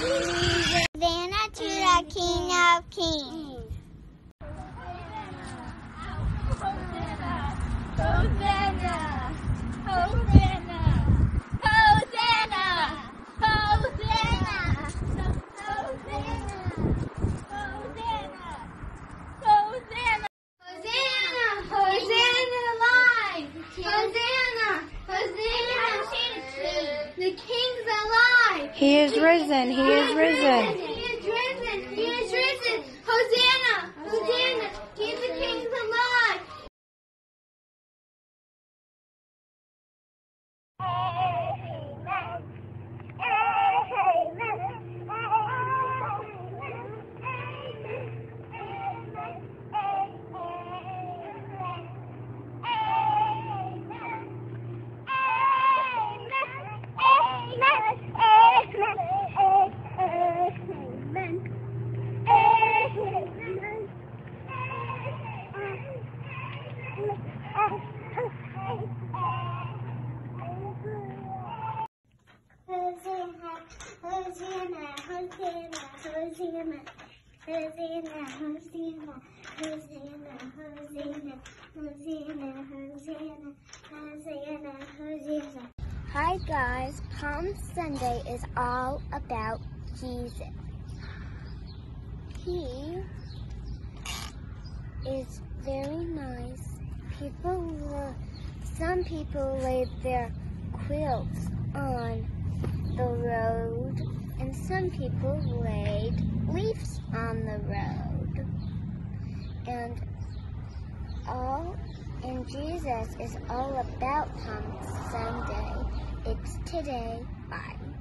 Hosanna to the King of Kings. Hosanna! Hosanna! Hosanna! Hosanna! Hosanna! Hosanna! Hosanna alive! Hosanna! Hosanna! The King's He is risen. He is risen! Hosanna, Hosanna, Hosanna, Hosanna, Hosanna, Hosanna, Hosanna, Hosanna, Hosanna. Hi guys, Palm Sunday is all about Jesus. He is very nice. People were, some people laid their quilts on the road, and some people laid leaves on the road. And all and Jesus is all about Palm Sunday. It's today. Bye.